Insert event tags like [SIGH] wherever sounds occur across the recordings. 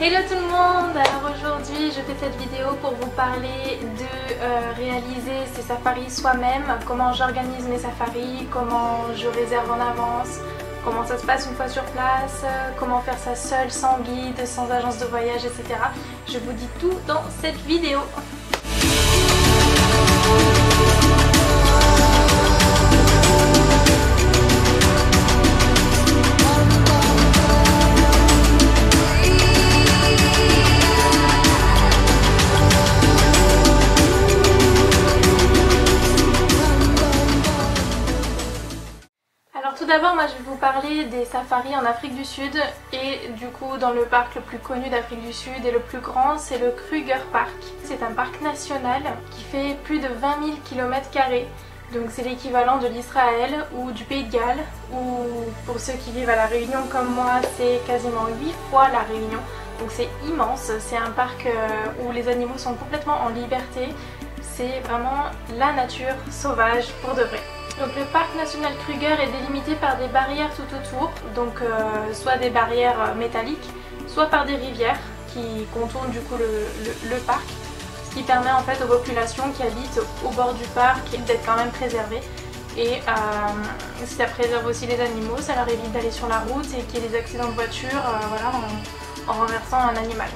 Hello tout le monde Alors aujourd'hui je fais cette vidéo pour vous parler de euh, réaliser ses safaris soi-même, comment j'organise mes safaris, comment je réserve en avance, comment ça se passe une fois sur place, comment faire ça seul, sans guide, sans agence de voyage, etc. Je vous dis tout dans cette vidéo. Des safaris en Afrique du Sud et du coup dans le parc le plus connu d'Afrique du Sud et le plus grand, c'est le Kruger Park. C'est un parc national qui fait plus de 20 000 km donc c'est l'équivalent de l'Israël ou du Pays de Galles ou pour ceux qui vivent à La Réunion comme moi, c'est quasiment 8 fois La Réunion. Donc c'est immense, c'est un parc euh, où les animaux sont complètement en liberté. C'est vraiment la nature sauvage pour de vrai. Le parc national Kruger est délimité par des barrières tout autour, donc euh, soit des barrières euh, métalliques, soit par des rivières qui contournent du coup le, parc, ce qui permet en fait aux populations qui habitent au bord du parc d'être quand même préservées. Et euh, ça préserve aussi les animaux, ça leur évite d'aller sur la route et qu'il y ait des accidents de voiture voilà, en renversant un animal.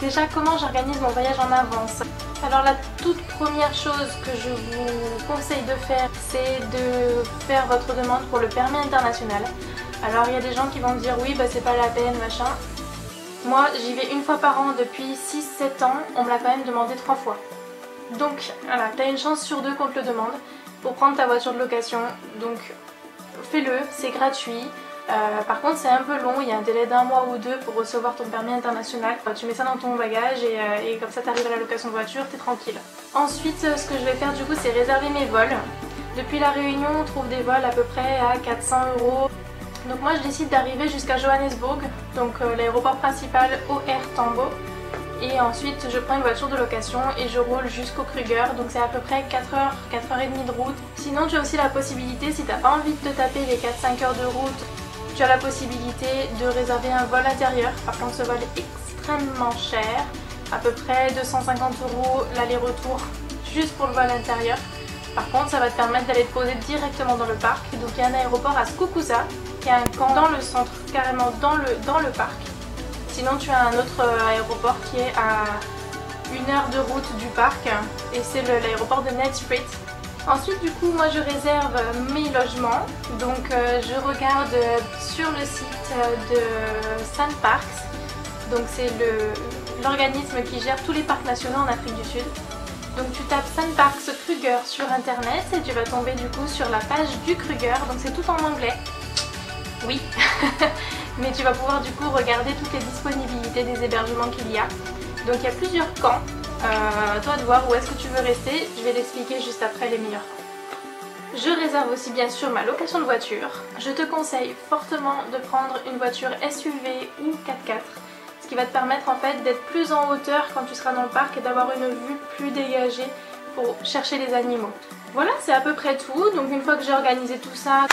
Déjà, comment j'organise mon voyage en avance? Alors la toute première chose que je vous conseille de faire, c'est de faire votre demande pour le permis international. Alors il y a des gens qui vont me dire oui, bah c'est pas la peine, machin. Moi, j'y vais une fois par an depuis 6-7 ans, on me l'a quand même demandé trois fois. Donc voilà, t'as une chance sur deux qu'on te le demande pour prendre ta voiture de location. Donc fais-le, c'est gratuit. Euh, par contre c'est un peu long, il y a un délai d'un mois ou deux pour recevoir ton permis international. tu mets ça dans ton bagage et, euh, comme ça tu arrives à la location de voiture, t'es tranquille. Ensuite euh, ce que je vais faire du coup c'est réserver mes vols. Depuis la Réunion on trouve des vols à peu près à 400 euros. Donc moi je décide d'arriver jusqu'à Johannesburg, donc l'aéroport principal OR Tambo. Et ensuite je prends une voiture de location et je roule jusqu'au Kruger, donc c'est à peu près 4h, 4h30 de route. Sinon tu as aussi la possibilité, si t'as pas envie de te taper les 4-5 heures de route tu as la possibilité de réserver un vol intérieur. Par contre, ce vol est extrêmement cher, à peu près 250 euros l'aller-retour juste pour le vol intérieur. Par contre, ça va te permettre d'aller te poser directement dans le parc. Donc il y a un aéroport à Skukuza, qui a un camp dans le centre, carrément dans le, dans le parc. Sinon, tu as un autre aéroport qui est à une heure de route du parc et c'est l'aéroport de Netsprit Ensuite du coup moi je réserve mes logements. Donc euh, je regarde sur le site de Sun Parks. Donc c'est l'organisme qui gère tous les parcs nationaux en Afrique du Sud. Donc tu tapes Sun Parks Kruger sur internet et tu vas tomber du coup sur la page du Kruger. Donc c'est tout en anglais. Oui. [LAUGHS] Mais tu vas pouvoir du coup regarder toutes les disponibilités des hébergements qu'il y a. Donc il y a plusieurs camps euh, toi de voir où est-ce que tu veux rester, je vais l'expliquer juste après les meilleurs Je réserve aussi bien sûr ma location de voiture. Je te conseille fortement de prendre une voiture SUV ou 4x4 ce qui va te permettre en fait d'être plus en hauteur quand tu seras dans le parc et d'avoir une vue plus dégagée pour chercher les animaux. Voilà, c'est à peu près tout. Donc une fois que j'ai organisé tout ça,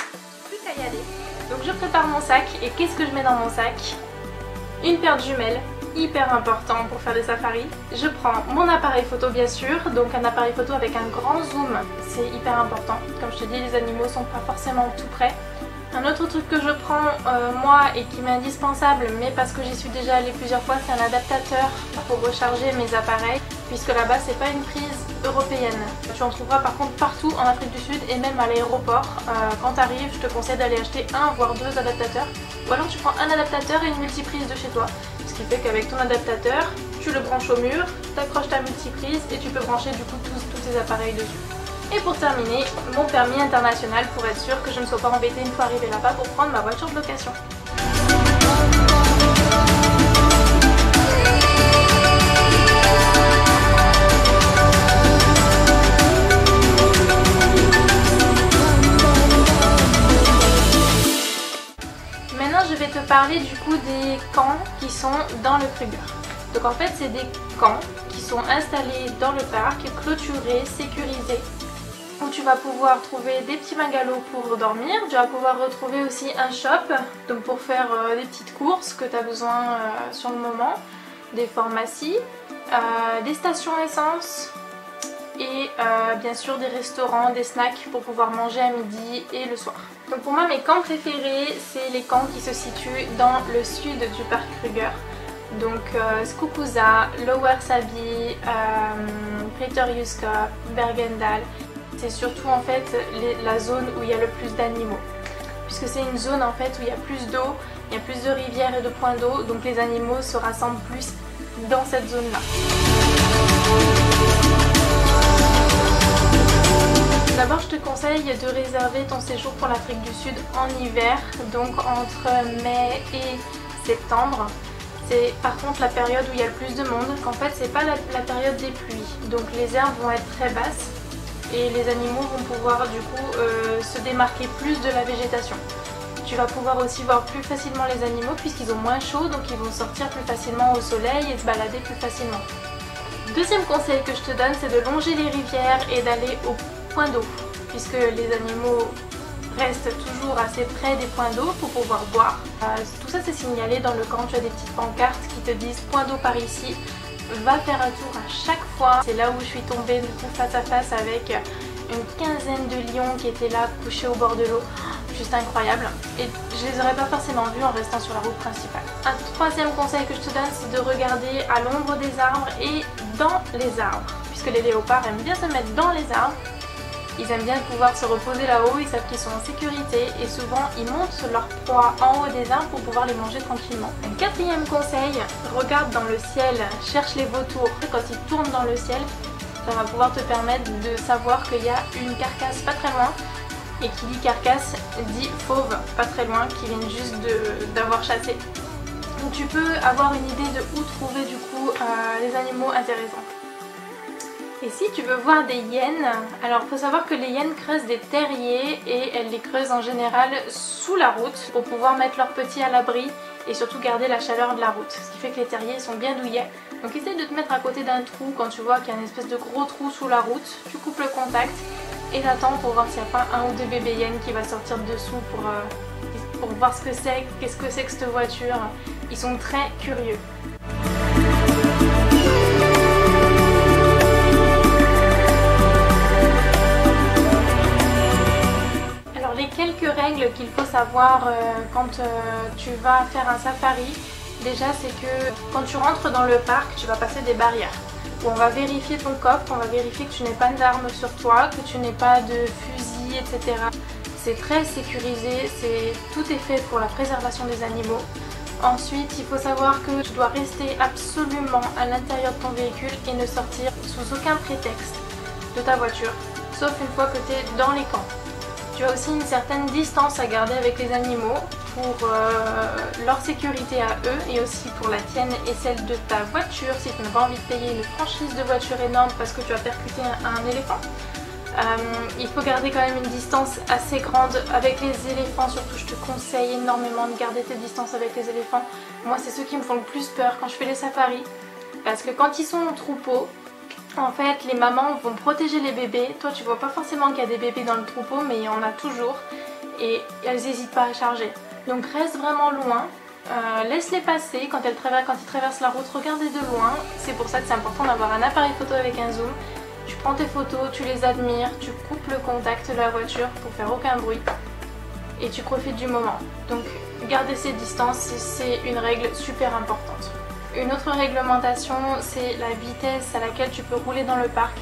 plus qu'à y aller. Donc je prépare mon sac et qu'est-ce que je mets dans mon sac? Une paire de jumelles, hyper important pour faire des safaris. Je prends mon appareil photo bien sûr, donc un appareil photo avec un grand zoom, c'est hyper important. Comme je te dis, les animaux sont pas forcément tout près. Un autre truc que je prends euh, moi et qui m'est indispensable, mais parce que j'y suis déjà allée plusieurs fois, c'est un adaptateur pour recharger mes appareils, puisque là-bas c'est pas une prise européenne. Tu en trouveras par contre partout en Afrique du Sud et même à l'aéroport. Euh, quand tu arrives, je te conseille d'aller acheter un voire deux adaptateurs. Ou alors tu prends un adaptateur et une multiprise de chez toi qui fait qu'avec ton adaptateur, tu le branches au mur, tu accroches ta multiprise et tu peux brancher du coup tous, tous tes appareils dessus. Et pour terminer, mon permis international pour être sûr que je ne sois pas embêtée une fois arrivée là-bas pour prendre ma voiture de location. Parler du coup des camps qui sont dans le Kruger. Donc en fait c'est des camps qui sont installés dans le parc, clôturés, sécurisés où tu vas pouvoir trouver des petits bungalows pour dormir. Tu vas pouvoir retrouver aussi un shop donc pour faire euh, des petites courses que tu as besoin euh, sur le moment, des pharmacies, euh, des stations essence et bien sûr des restaurants, des snacks pour pouvoir manger à midi et le soir. Donc pour moi mes camps préférés c'est les camps qui se situent dans le sud du parc Kruger. Donc Skukuza, Lower Sabi, Pretoriuska, Bergendal c'est surtout en fait la zone où il y a le plus d'animaux. Puisque c'est une zone en fait où il y a plus d'eau, il y a plus de rivières et de points d'eau, donc les animaux se rassemblent plus dans cette zone-là. D'abord je te conseille de réserver ton séjour pour l'Afrique du Sud en hiver, donc entre mai et septembre. C'est par contre la période où il y a le plus de monde, qu'en fait c'est pas la, la période des pluies, donc les herbes vont être très basses et les animaux vont pouvoir du coup euh, se démarquer plus de la végétation. Tu vas pouvoir aussi voir plus facilement les animaux puisqu'ils ont moins chaud donc ils vont sortir plus facilement au soleil et se balader plus facilement. Deuxième conseil que je te donne c'est de longer les rivières et d'aller au point d'eau puisque les animaux restent toujours assez près des points d'eau pour pouvoir boire. Euh, tout ça c'est signalé dans le camp, tu as des petites pancartes qui te disent point d'eau par ici va faire un tour à chaque fois. C'est là où je suis tombée du face à face avec une quinzaine de lions qui étaient là couchés au bord de l'eau. Juste incroyable. Et je les aurais pas forcément vus en restant sur la route principale. Un troisième conseil que je te donne c'est de regarder à l'ombre des arbres et dans les arbres. Puisque les léopards aiment bien se mettre dans les arbres ils aiment bien pouvoir se reposer là-haut, ils savent qu'ils sont en sécurité et souvent ils montent leur proie en haut des arbres pour pouvoir les manger tranquillement. Un quatrième conseil, regarde dans le ciel, cherche les vautours. Quand ils tournent dans le ciel, ça va pouvoir te permettre de savoir qu'il y a une carcasse pas très loin et qui dit carcasse dit fauve pas très loin qui viennent juste d'avoir chassé. Donc tu peux avoir une idée de où trouver du coup euh, les animaux intéressants. Et si tu veux voir des hyènes, alors faut savoir que les hyènes creusent des terriers et elles les creusent en général sous la route pour pouvoir mettre leurs petits à l'abri et surtout garder la chaleur de la route. Ce qui fait que les terriers sont bien douillets. Donc essaye de te mettre à côté d'un trou quand tu vois qu'il y a une espèce de gros trou sous la route. Tu coupes le contact et t'attends pour voir s'il n'y a pas un ou deux bébés hyènes qui va sortir dessous pour, euh, pour voir ce que c'est, qu'est-ce que c'est que cette voiture. Ils sont très curieux. Quelques règles qu'il faut savoir euh, quand euh, tu vas faire un safari. Déjà c'est que quand tu rentres dans le parc, tu vas passer des barrières. On va vérifier ton coffre, on va vérifier que tu n'aies pas d'armes sur toi, que tu n'aies pas de fusil, etc. C'est très sécurisé, tout est fait pour la préservation des animaux. Ensuite, il faut savoir que tu dois rester absolument à l'intérieur de ton véhicule et ne sortir sous aucun prétexte de ta voiture, sauf une fois que tu es dans les camps. Tu as aussi une certaine distance à garder avec les animaux pour euh, leur sécurité à eux et aussi pour la tienne et celle de ta voiture si tu n'as pas envie de payer une franchise de voiture énorme parce que tu as percuté un, éléphant. Euh, il faut garder quand même une distance assez grande avec les éléphants, surtout je te conseille énormément de garder tes distances avec les éléphants. Moi c'est ceux qui me font le plus peur quand je fais les safaris parce que quand ils sont en troupeau, en fait, les mamans vont protéger les bébés. Toi, tu vois pas forcément qu'il y a des bébés dans le troupeau, mais il y en a toujours. Et elles n'hésitent pas à charger. Donc reste vraiment loin. Euh, laisse-les passer quand, elles quand ils traversent la route, regardez de loin. C'est pour ça que c'est important d'avoir un appareil photo avec un zoom. Tu prends tes photos, tu les admires, tu coupes le contact de la voiture pour faire aucun bruit et tu profites du moment. Donc garder ces distances, c'est une règle super importante. Une autre réglementation, c'est la vitesse à laquelle tu peux rouler dans le parc.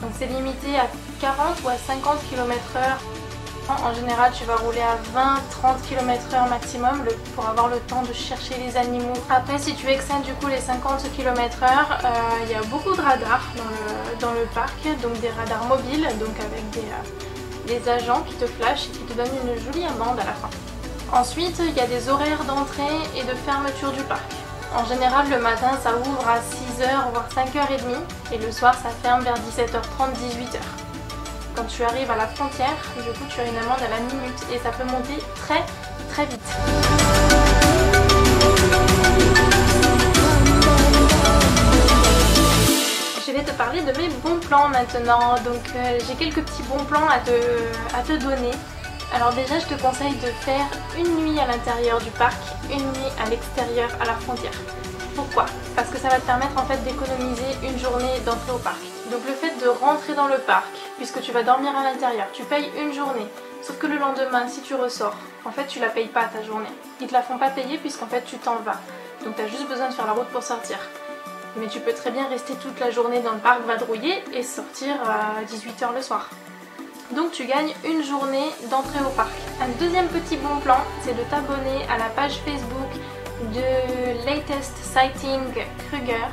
Donc c'est limité à 40 ou à 50 km/h. En général, tu vas rouler à 20-30 km/h maximum pour avoir le temps de chercher les animaux. Après, si tu excèdes du coup les 50 km/h, euh, il y a beaucoup de radars dans le, parc, donc des radars mobiles, donc avec des, euh, des agents qui te flashent et qui te donnent une jolie amende à la fin. Ensuite, il y a des horaires d'entrée et de fermeture du parc. En général, le matin, ça ouvre à 6h, voire 5h30, et le soir, ça ferme vers 17h30, 18h. Quand tu arrives à la frontière, du coup, tu as une amende à la minute, et ça peut monter très, très vite. Je vais te parler de mes bons plans maintenant, donc euh, j'ai quelques petits bons plans à te, à te donner. Alors déjà je te conseille de faire une nuit à l'intérieur du parc, une nuit à l'extérieur à la frontière. Pourquoi? Parce que ça va te permettre en fait d'économiser une journée d'entrée au parc. Donc le fait de rentrer dans le parc, puisque tu vas dormir à l'intérieur, tu payes une journée. Sauf que le lendemain, si tu ressors, en fait tu la payes pas ta journée. Ils te la font pas payer puisqu'en fait tu t'en vas. Donc tu as juste besoin de faire la route pour sortir. Mais tu peux très bien rester toute la journée dans le parc vadrouiller et sortir à 18h le soir. Donc tu gagnes une journée d'entrée au parc. Un deuxième petit bon plan, c'est de t'abonner à la page Facebook de Latest Sighting Kruger.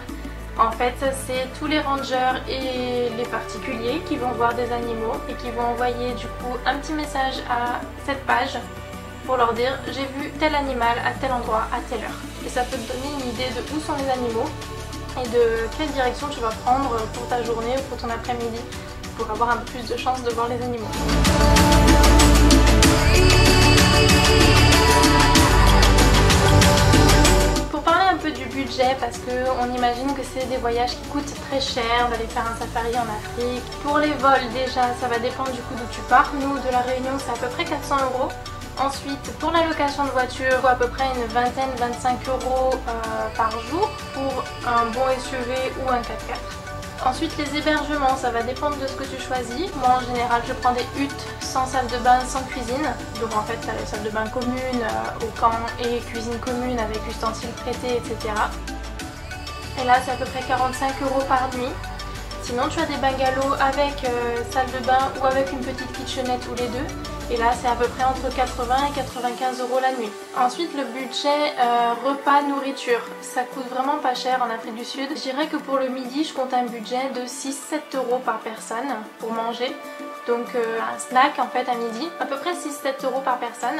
En fait, c'est tous les rangers et les particuliers qui vont voir des animaux et qui vont envoyer du coup un petit message à cette page pour leur dire j'ai vu tel animal à tel endroit à telle heure. Et ça peut te donner une idée de où sont les animaux et de quelle direction tu vas prendre pour ta journée ou pour ton après-midi pour avoir un peu plus de chance de voir les animaux. Pour parler un peu du budget, parce qu'on imagine que c'est des voyages qui coûtent très cher d'aller faire un safari en Afrique. Pour les vols déjà, ça va dépendre du coup d'où tu pars. Nous, de la Réunion, c'est à peu près 400 euros. Ensuite, pour la location de voiture, à peu près une vingtaine, 25 euros euh, par jour pour un bon SUV ou un 4x4. Ensuite les hébergements, ça va dépendre de ce que tu choisis. Moi en général je prends des huttes sans salle de bain, sans cuisine. Donc en fait tu as la salle de bain commune euh, au camp et cuisine commune avec ustensiles traités, etc. Et là c'est à peu près 45 euros par nuit. Sinon tu as des bungalows avec euh, salle de bain ou avec une petite kitchenette ou les deux. Et là c'est à peu près entre 80 et 95 euros la nuit. Ensuite le budget euh, repas nourriture, ça coûte vraiment pas cher en Afrique du Sud. Je dirais que pour le midi je compte un budget de 6-7 euros par personne pour manger. Donc euh, un snack en fait à midi, à peu près 6-7 euros par personne.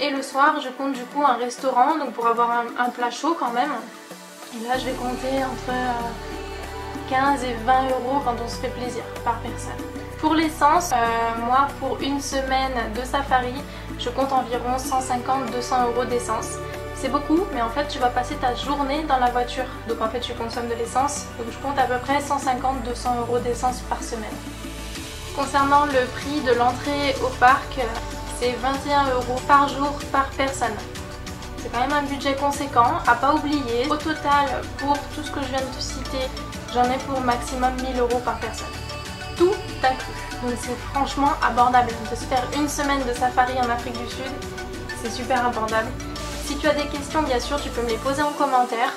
Et le soir je compte du coup un restaurant donc pour avoir un, plat chaud quand même. Et là je vais compter entre 15 euh, et 20 euros quand on se fait plaisir par personne. Pour l'essence, euh, moi pour une semaine de safari, je compte environ 150-200 euros d'essence. C'est beaucoup, mais en fait tu vas passer ta journée dans la voiture. Donc en fait tu consommes de l'essence. Donc je compte à peu près 150-200 euros d'essence par semaine. Concernant le prix de l'entrée au parc, c'est 21 euros par jour par personne. C'est quand même un budget conséquent à pas oublier. Au total, pour tout ce que je viens de te citer, j'en ai pour maximum 1000 euros par personne tout Donc c'est franchement abordable. De se faire une semaine de safari en Afrique du Sud, c'est super abordable. Si tu as des questions, bien sûr, tu peux me les poser en commentaire.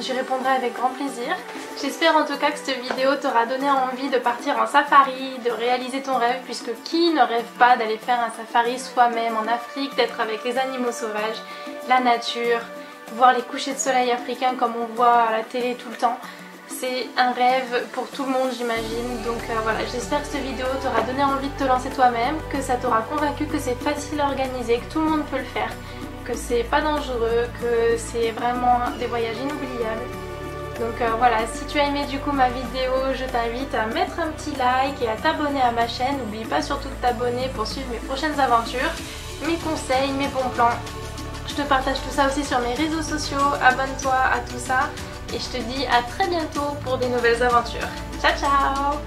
J'y répondrai avec grand plaisir. J'espère en tout cas que cette vidéo t'aura donné envie de partir en safari, de réaliser ton rêve, puisque qui ne rêve pas d'aller faire un safari soi-même en Afrique, d'être avec les animaux sauvages, la nature, voir les couchers de soleil africains comme on voit à la télé tout le temps. C'est un rêve pour tout le monde j'imagine. Donc euh, voilà, j'espère que cette vidéo t'aura donné envie de te lancer toi-même, que ça t'aura convaincu que c'est facile à organiser, que tout le monde peut le faire, que c'est pas dangereux, que c'est vraiment des voyages inoubliables. Donc euh, voilà, si tu as aimé du coup ma vidéo, je t'invite à mettre un petit like et à t'abonner à ma chaîne. N'oublie pas surtout de t'abonner pour suivre mes prochaines aventures, mes conseils, mes bons plans. Je te partage tout ça aussi sur mes réseaux sociaux, abonne-toi à tout ça et je te dis à très bientôt pour des nouvelles aventures. Ciao ciao